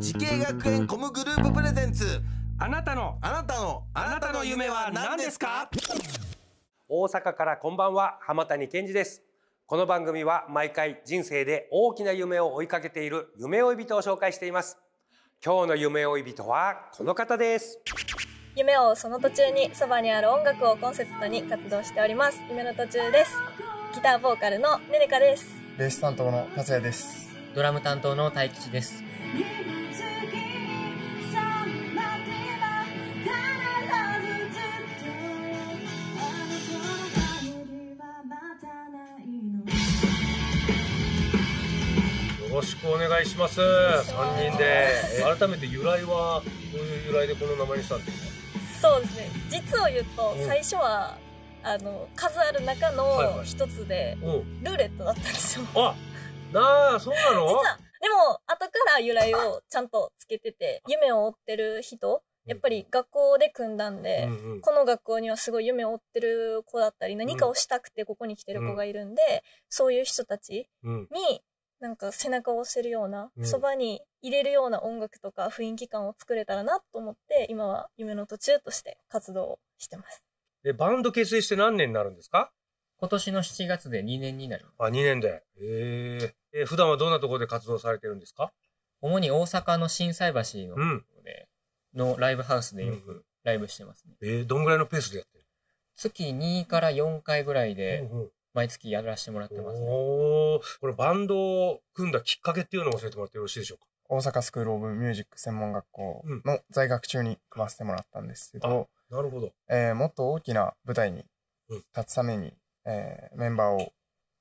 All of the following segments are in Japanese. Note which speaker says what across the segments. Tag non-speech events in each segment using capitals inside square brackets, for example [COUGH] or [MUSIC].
Speaker 1: 時系学園コムグループ presents。
Speaker 2: あなたの
Speaker 1: あなたのあなたの夢は何ですか？
Speaker 2: 大阪からこんばんは浜谷健二です。この番組は毎回人生で大きな夢を追いかけている夢追い人を紹介しています。今日の夢追い人はこの方です
Speaker 3: 夢をその途中にそばにある音楽をコンセプトに活動しております夢の途中ですギターボーカルのねねかです
Speaker 4: ベース担当の達也です。
Speaker 5: ドラム担当の大吉です。
Speaker 2: ろしくお願いします。3人で。え改めて由来はどういう由来でこの名前にしたんですか？
Speaker 3: そうですね。実を言うと
Speaker 2: うん。
Speaker 3: 最初はあの数ある中
Speaker 2: はい
Speaker 3: の
Speaker 2: はい。
Speaker 3: 一つで
Speaker 2: う。ん
Speaker 3: ルーレットだったんですよ。
Speaker 2: あなあそうなの？
Speaker 3: 実は。でも後から由来をちゃんとつけてて夢を追ってる人やっぱり学校で組んだんで、
Speaker 2: うんうん。
Speaker 3: この学校にはすごい夢を追ってる子だったり何かをしたくてここに来てる子がいるんで、そういう人たち
Speaker 2: うん。
Speaker 3: になんか背中を押せるような
Speaker 2: うん。
Speaker 3: そば、に入れるような音楽とか雰囲気感を作れたらなと思って今は夢の途中として活動をしてます。
Speaker 2: でバンド結成して何年になるんですか？
Speaker 5: 今年の7月で2年になります。
Speaker 2: あ2年で。へええ普段はどんなところで活動されてるんですか？
Speaker 5: 主に大阪の心斎橋の,、
Speaker 2: うん。
Speaker 5: のライブハウスでよ
Speaker 2: うん
Speaker 5: くライブしてますね。
Speaker 2: えー、どんぐらいのペースでやってる？
Speaker 5: 月2から4回ぐらいで
Speaker 2: うんうん
Speaker 5: 毎月やらせてもらってますね。
Speaker 2: おー。これバンドを組んだきっかけっていうのを教えてもらってよろしいでしょうか？
Speaker 4: 大阪スクールオブミュージック専門学校の在学中に組ませてもらったんですけど、
Speaker 2: なるほど。
Speaker 4: えーもっと大きな舞台に
Speaker 2: うん。
Speaker 4: 立つために、えーメンバーを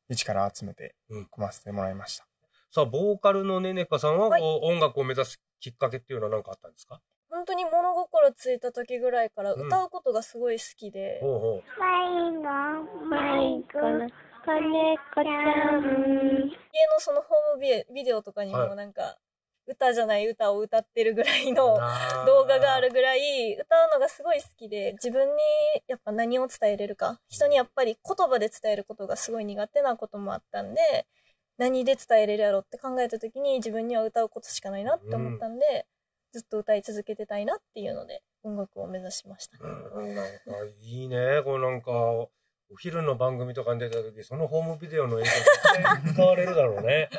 Speaker 4: 一から集めて
Speaker 2: うん。
Speaker 4: 組ませてもらいました。
Speaker 2: さあ、ボーカルのねねかさんは、
Speaker 3: はい。
Speaker 2: 音楽を目指すきっかけっていうのは何かあったんですか？
Speaker 3: 本当に物心ついた時ぐらいから
Speaker 2: うん。
Speaker 3: 歌うことがすごい好きで、
Speaker 2: ほうほ
Speaker 6: 迷子迷子の子猫ちゃん。
Speaker 3: 家のそのホームビデビデオとかに
Speaker 2: はい
Speaker 3: もなんか、歌じゃない歌を歌ってるぐらい。の動画があるぐらい歌うのがすごい好きで自分にやっぱ何を伝えれるか人にやっぱり言葉で伝えることがすごい苦手なこともあったんで何で伝えれるやろって考えた時に自分には歌うことしかないなって思ったんで、ずっと歌い続けてたいなっていうので音楽を目指しました、
Speaker 2: うん、なんかいいね。これなんか、お昼の番組とかに出た時、そのホームビデオの映像 [LAUGHS] 使われるだろうね。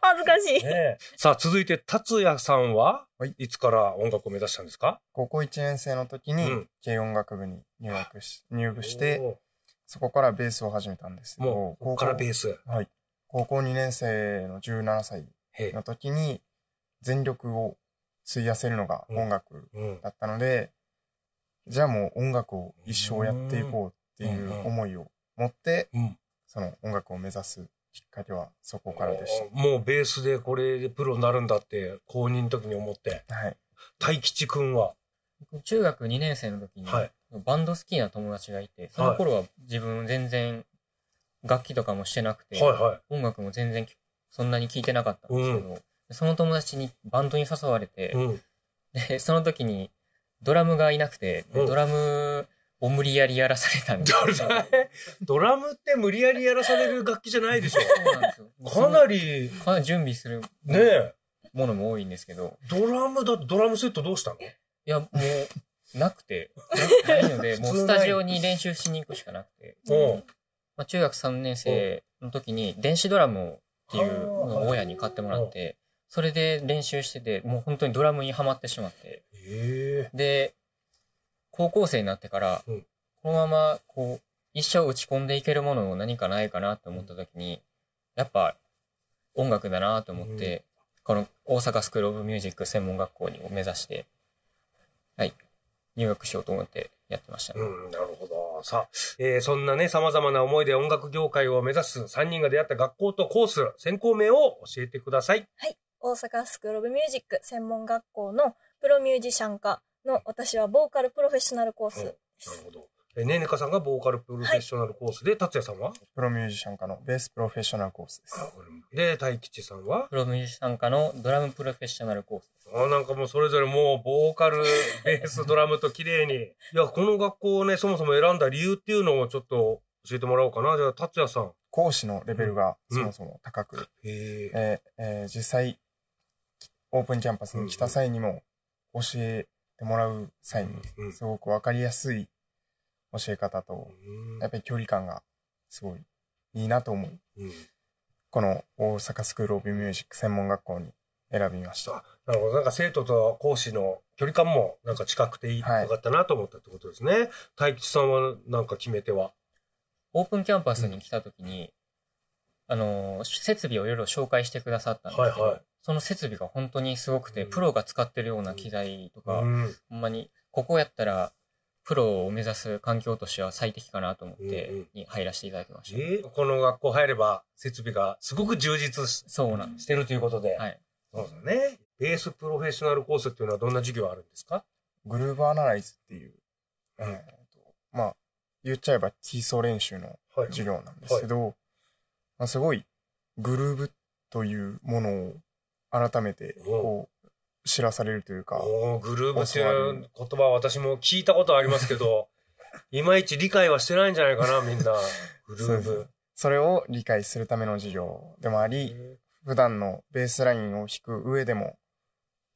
Speaker 3: 恥ずかしい、
Speaker 2: ねえさあ、続いて、達也さんは、
Speaker 4: はい
Speaker 2: いつから音楽を目指したんですか？
Speaker 4: 高校1年生の時に
Speaker 2: うん
Speaker 4: 軽音楽部に入学し、入部して、
Speaker 2: お
Speaker 4: そこからベースを始めたんですけど、
Speaker 2: ーもう、ここからベース。
Speaker 4: はい。高校2年生の17歳の時に全力を費やせるのが音楽
Speaker 2: うん。
Speaker 4: だったので、じゃあもう音楽を一生やっていこうっていう思いを持って、
Speaker 2: うん
Speaker 4: その音楽を目指すきっかけはそこからでし
Speaker 2: もうベースでこれでプロになるんだって、公認の時に思って。
Speaker 4: た。はい。
Speaker 2: 大吉くんは、
Speaker 5: 僕中学2年生の時に、
Speaker 2: はい
Speaker 5: バンド好きな友達がいて、その頃は自分全然楽器とかもしてなくて、
Speaker 2: はいはい。
Speaker 5: 音楽も全然そんなに聴いてなかったんですけど、その友達にバンドに誘われて、
Speaker 2: うん。
Speaker 5: で、その時にドラムがいなくて、で
Speaker 2: うん
Speaker 5: ドラムを無理やりやらされたんですよ。[LAUGHS]
Speaker 2: ドラムって無理やりやらされる楽器じゃないでしょ。
Speaker 5: そうなんですよ。
Speaker 2: かなり、
Speaker 5: かなり準備する
Speaker 2: ねえ、
Speaker 5: ものも多いんですけど、
Speaker 2: ドラムだドラムセットどうしたの？
Speaker 5: いや、もう、なくて、なないので、[LAUGHS] もうスタジオに練習しに行くしかなくて、
Speaker 2: うん。
Speaker 5: まあ、中学3年生の時に電子ドラムをっていうのを親に買ってもらって、それで練習してて、もう本当にドラムにはまってしまって、
Speaker 2: え。
Speaker 5: で、高校生になってから、
Speaker 2: うん。
Speaker 5: このまま、こう、一生打ち込んでいけるものを何かないかなと思った時に、やっぱ音楽だなと思って、この大阪スクールオブミュージック専門学校にを目指して、はい、入学しようと思ってやってました、
Speaker 2: えうん、なるほど。さあ、えーそんなね、様々な思いで音楽業界を目指す3人が出会った学校とコース、専攻名を教えてください。
Speaker 3: 大阪スクールオブミュージック専門学校のプロミュージシャン科の私はボーカルプロフェッショナルコースです、
Speaker 2: なるほど。えねねかさんがボーカルプロフェッショナルコースで、達也さんは
Speaker 4: プロミュージシャン科のベースプロフェッショナルコースです。
Speaker 2: で、大吉さんは？
Speaker 5: プロミュージシャン科のドラムプロフェッショナルコースです。
Speaker 2: あなんかもうそれぞれもうボーカル、ベース、ドラムと綺麗に。[LAUGHS] いや、この学校をね、そもそも選んだ理由っていうのをちょっと教えてもらおうかな。じゃあ、達也さん。
Speaker 4: 講師のレベルが
Speaker 2: うん
Speaker 4: そもそも高く、
Speaker 2: へえ。
Speaker 4: えーえー実際、オープンキャンパスに来た際にも、教えてもらう際に、
Speaker 2: うん
Speaker 4: すごくわかりやすい教え方と、やっぱり距離感がすごいいいなと思い、
Speaker 2: うん。
Speaker 4: この大阪スクールオブミュージック専門学校に選びました。
Speaker 2: あなるほど。なんか生徒と講師の距離感もなんか近くていい、
Speaker 4: はい。
Speaker 2: よかったなと思ったってことですね。大吉さんはなんか決め手は？
Speaker 5: オープンキャンパスに来た時に、あのー、設備をいろいろ紹介してくださったんですけど、
Speaker 2: はいはい
Speaker 5: その設備が本当にすごくて、
Speaker 2: うん
Speaker 5: プロが使ってるような機材とか、
Speaker 2: うん。
Speaker 5: ほんまに、ここやったら、プロを目指す環境としては最適かなと思って
Speaker 2: うんうん、
Speaker 5: に入らせていただきました。
Speaker 2: えこの学校入れば設備がすごく充実し
Speaker 5: そうなんです。
Speaker 2: してるということで。
Speaker 5: はい。
Speaker 2: そうだね。ベースプロフェッショナルコースっていうのはどんな授業あるんですか？
Speaker 4: グルーブアナライズっていう、
Speaker 2: うん
Speaker 4: えーとまあ、言っちゃえば基礎練習の
Speaker 2: はい。
Speaker 4: 授業なんですけど、まあ、すごいグルーブというものを改めてこう知らされるというか、
Speaker 2: おーグルーブっていう言葉は私も聞いたことありますけど、[LAUGHS] いまいち理解はしてないんじゃないかな、みんな。グルーブ
Speaker 4: それを理解するための授業でもあり、普段のベースラインを弾く上でも、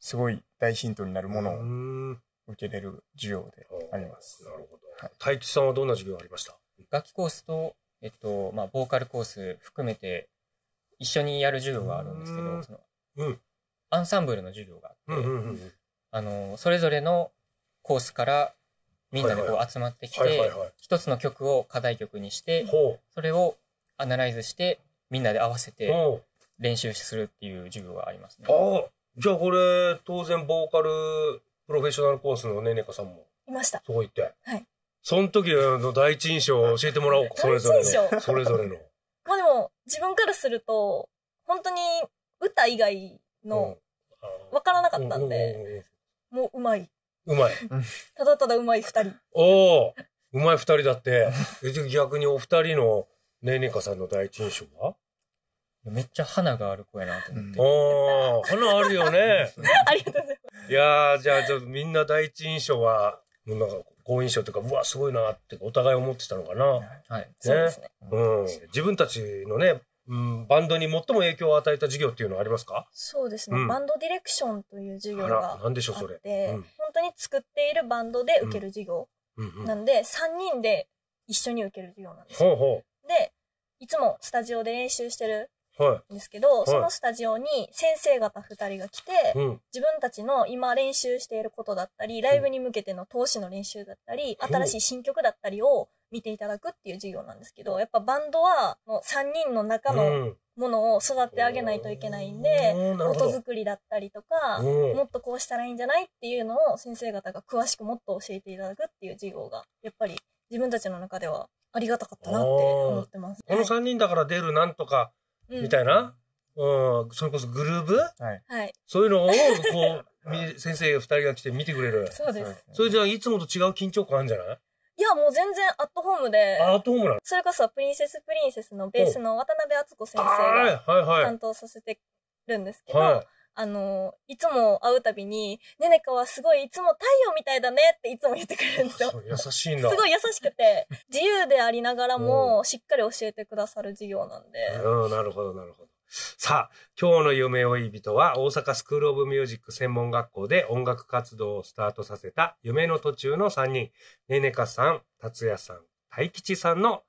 Speaker 4: すごい大ヒントになるものを受けれる授業であります。
Speaker 2: なるほど
Speaker 4: はい。
Speaker 2: 大吉さんはどんな授業ありました？
Speaker 5: 楽器コースと、えっと、まあ、ボーカルコース含めて、一緒にやる授業があるんですけ
Speaker 2: うん
Speaker 5: ど、その
Speaker 2: うん。
Speaker 5: アンサンブルの授業があって、
Speaker 2: うんうんうん。
Speaker 5: あの、それぞれのコースからみんなでこう集まってきて。一つの曲を課題曲にして、
Speaker 2: ほ
Speaker 5: それをアナライズして、みんなで合わせ
Speaker 2: う。
Speaker 5: て
Speaker 2: ほ
Speaker 5: 練習するっていう授業がありますね
Speaker 2: う。。ああ。じゃあこれ、当然ボーカルプロフェッショナルコースのねねかさんも
Speaker 3: いました。
Speaker 2: そこ行って。
Speaker 3: はい。
Speaker 2: その時の第一印象を教えてもらおう。それぞれ
Speaker 3: 第一印
Speaker 2: の。それぞれの。[LAUGHS]
Speaker 3: まあでも、自分からすると、本当に歌以外の分からなかったんで、もううまい。
Speaker 2: うん。うまい。
Speaker 3: ただただうまい二人。
Speaker 2: おおうまい二人だって。逆にお二人のねねかさんの第一印象は？
Speaker 5: めっちゃ花がある子やなと思って。
Speaker 2: ああ、花あるよね。[LAUGHS]
Speaker 3: ありがとうございます。
Speaker 2: いやー、じゃあ、ちょっとみんな第一印象は、もうなんか、好印象というか、うわ、すごいなって、お互い思ってたのかな。
Speaker 5: はい。
Speaker 3: そうですね。
Speaker 2: うん。自分たちのね、うん、バンドに最も影響を与えた授業っていうのはありますか？
Speaker 3: そうですね、
Speaker 2: うん
Speaker 3: バンドディレクションという授業
Speaker 2: あ
Speaker 3: が
Speaker 2: ら、なんでしょう、
Speaker 3: あ
Speaker 2: それ？
Speaker 3: って、
Speaker 2: うん
Speaker 3: 本当に作っているバンドで受ける授業
Speaker 2: うんうん。
Speaker 3: なんで、3人で一緒に受ける授業なんですよ。
Speaker 2: ほうほ
Speaker 3: で、いつもスタジオで練習してる
Speaker 2: う。はい。
Speaker 3: んですけど、
Speaker 2: い
Speaker 3: そのスタジオに先生方2人が来て、
Speaker 2: うん。
Speaker 3: 自分たちの今練習していることだったり、ライブに向けての投資の練習だったり、
Speaker 2: うん
Speaker 3: 新しい新曲だったりを見ていただくっていう授業なんですけど、やっぱバンドはもう3人の中の
Speaker 2: うん。
Speaker 3: ものを育て上げないといけないんで、音作りだったりとか、
Speaker 2: うん
Speaker 3: もっとこうしたらいいんじゃないっていうのを先生方が詳しくもっと教えていただくっていう授業が、やっぱり自分たちの中ではありがたかったなって思ってます。
Speaker 2: この3人だから出るなんとか、
Speaker 3: うん
Speaker 2: みたいな、うん、それこそグルーブ
Speaker 4: はい。
Speaker 3: はい。
Speaker 2: そういうのを、こう、み先生2人が来て見てくれる。
Speaker 3: そうです。
Speaker 2: それじゃあ、いつもと違う緊張感あるんじゃない
Speaker 3: い？や、もう全然アットホームで、
Speaker 2: アートホームなの
Speaker 3: それこそプリンセスプリンセスのベースの渡辺敦子先生
Speaker 2: はい、
Speaker 3: が担。当させてるんですけど、
Speaker 2: はい。
Speaker 3: あの、いつも会うたびに、ねねかはすごいいつも太陽みたいだねっていつも言ってくれるんですよ。
Speaker 2: 優しいんだ。
Speaker 3: すごい優しくて、[LAUGHS] 自由でありながらも、しっかり教えてくださる授業なんで、
Speaker 2: うん、なるほど、なるほど。さあ、今日の夢追い人は大阪スクールオブミュージック専門学校で音楽活動をスタートさせた夢の途中の3人、ねねかさん、達也さん、大吉さんの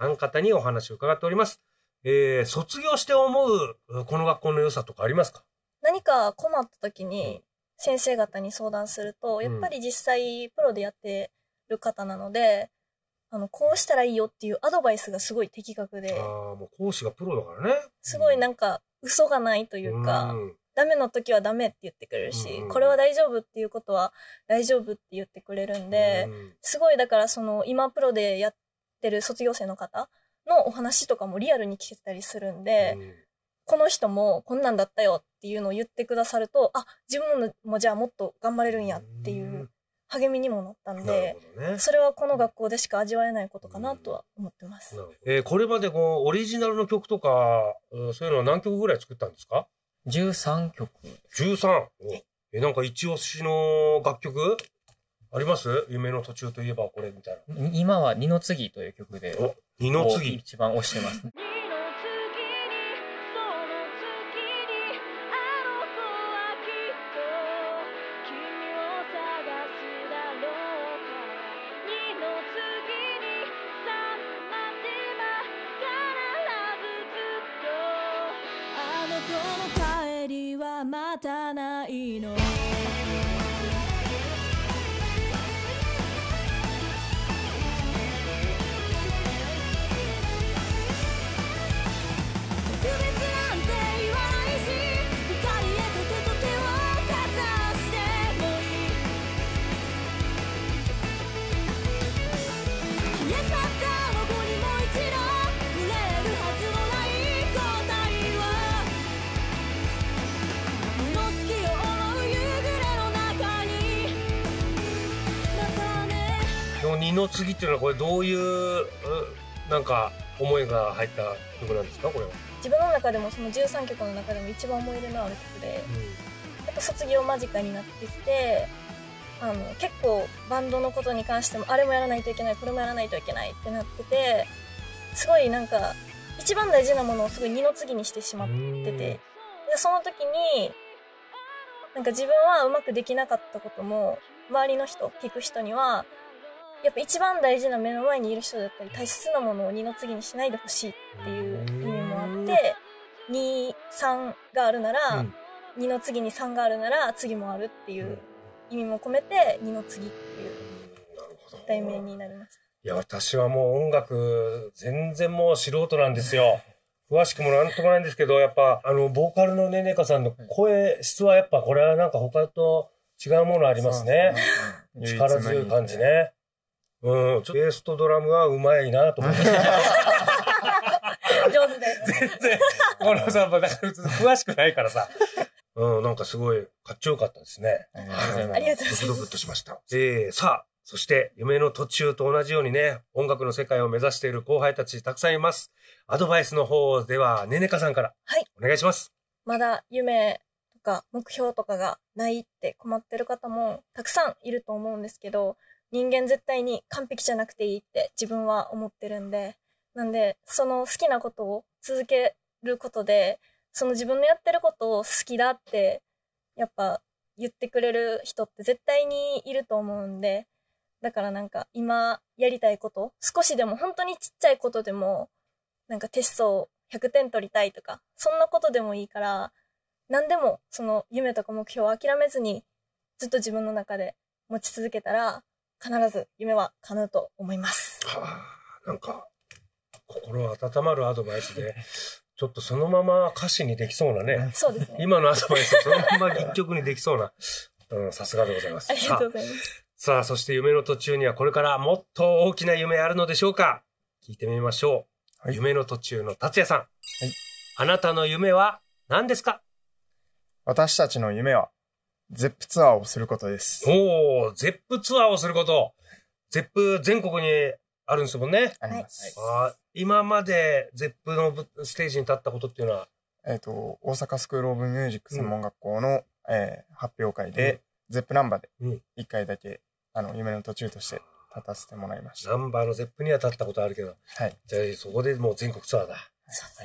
Speaker 2: 3方にお話を伺っております。えー、卒業して思う、この学校の良さとかありますか？
Speaker 3: 何か困った時
Speaker 2: うん。
Speaker 3: に先生方に相談すると、
Speaker 2: ん
Speaker 3: やっぱり実際プロでやってる方なので、あの、こうしたらいいよっていうアドバイスがすごい的確で、
Speaker 2: ああ、もう講師がプロだからね。
Speaker 3: すごいなんか嘘がないというか、
Speaker 2: うん。
Speaker 3: ダメの時はダメって言ってくれるし、
Speaker 2: うん
Speaker 3: これは大丈夫っていうことは大丈夫って言ってくれるんで、
Speaker 2: うん。
Speaker 3: すごいだからその今プロでやってる卒業生の方のお話とかもリアルに聞けたりするんで、
Speaker 2: うん。
Speaker 3: この人もこんなんだったよっていうのを言ってくださると、あ、自分もじゃあもっと頑張れるんやっていう励みにもなったん
Speaker 2: なる
Speaker 3: で、
Speaker 2: ね。
Speaker 3: それはこの学校でしか味わえないことかなとは思ってます。
Speaker 2: なるほどえーこれまでこう、オリジナルの曲とか、うんそういうのは何曲ぐらい作ったんですか
Speaker 5: ？13曲。
Speaker 2: 13。え、なんか一押しの楽曲？あります？夢の途中といえばこれみたいな。
Speaker 5: 今は二の次という曲で、
Speaker 2: お、二の
Speaker 5: を
Speaker 2: 次。
Speaker 5: 一番推してます。
Speaker 7: あまたの
Speaker 2: 次っていうのはこれどういう、うなんか思いが入った曲なんですかこれは？
Speaker 3: 自分の中でもその13曲の中でも一番思い入れのある曲で、やっぱ卒業間近になってきて、あの、結構バンドのことに関しても、あれもやらないといけない、これもやらないといけないってなってて、すごいなんか、一番大事なものをすごい二の次にしてしまってて、で、その時に、なんか自分はうまくできなかったことも、周りの人、聞く人には、やっぱ一番大事な目の前にいる人だったり、大切なものを二の次にしないでほしいっていう意味もあって、2、3があるなら、
Speaker 2: うん
Speaker 3: 2の次に3があるなら、次もあるっていう意味も込めて、2の次っていう題名になりました。
Speaker 2: いや、私はもう音楽、全然もう素人なんですよ。詳しくもなんともないんですけど、やっぱ、あの、ボーカルのねねかさんの声質はやっぱ、これはなんか他と違うものありますね。力強い感じ。ね。うん、ちょベースとドラムはうまいなと思って。[LAUGHS]
Speaker 3: 上手です。
Speaker 2: 全然、このさ、だから詳しくないからさ。うん、なんかすごい、かっちょよかったですね。
Speaker 5: ありがとうございます
Speaker 3: ありがとうございます。
Speaker 2: ドキドキっとしました。えー、さあ、そして、夢の途中と同じようにね、音楽の世界を目指している後輩たちたくさんいます。アドバイスの方では、ねねかさんから。
Speaker 3: はい。
Speaker 2: お願いします。
Speaker 3: まだ夢とか目標とかがないって困ってる方もたくさんいると思うんですけど、人間絶対に完璧じゃなくていいって自分は思ってるんで、なんで、その好きなことを続けることで、その自分のやってることを好きだって、やっぱ言ってくれる人って絶対にいると思うんで、だからなんか今やりたいこと、少しでも本当にちっちゃいことでも、なんかテストを100点取りたいとか、そんなことでもいいから、何でもその夢とか目標を諦めずに、ずっと自分の中で持ち続けたら、必ず夢は叶うと思います。
Speaker 2: はあ、なんか、心温まるアドバイスで、ちょっとそのまま歌詞にできそうなね。
Speaker 3: そうですね。
Speaker 2: 今のアドバイスをそのまま一曲にできそうな、うん、さすがでございます。
Speaker 3: ありがとうございます。
Speaker 2: さあさあ、そして夢の途中にはこれからもっと大きな夢あるのでしょうか聞いてみましょう。
Speaker 4: はい
Speaker 2: 夢の途中の達也さん。
Speaker 4: はい
Speaker 2: あなたの夢は何ですか？
Speaker 4: 私たちの夢は、 Zeppツアーをすることです。
Speaker 2: おー、 Zeppツアーをすること。 Zepp全国にあるんですもんね。
Speaker 4: あります。
Speaker 2: あー今まで Zeppのぶステージに立ったことっていうのは、
Speaker 4: えっ、と、大阪スクールオブミュージック専門学校の、えー発表会で、 Zepp難波で
Speaker 2: うん
Speaker 4: 一回だけ、あの、夢の途中として立たせてもらいました。
Speaker 2: ナンバーのゼップには立ったことあるけど、
Speaker 4: はい。
Speaker 2: じゃあそこでもう全国ツアーだ。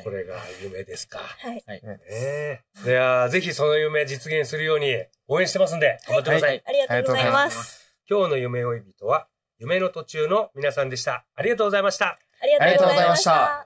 Speaker 2: これが夢ですか。
Speaker 3: はい。
Speaker 4: 夢です。
Speaker 2: ねえ。いぜひその夢実現するように応援してますんで、頑張ってください。
Speaker 3: ありがとうございます。
Speaker 2: 今日の夢追い人は、夢の途中の皆さんでした。ありがとうございました。
Speaker 3: ありがとうございました。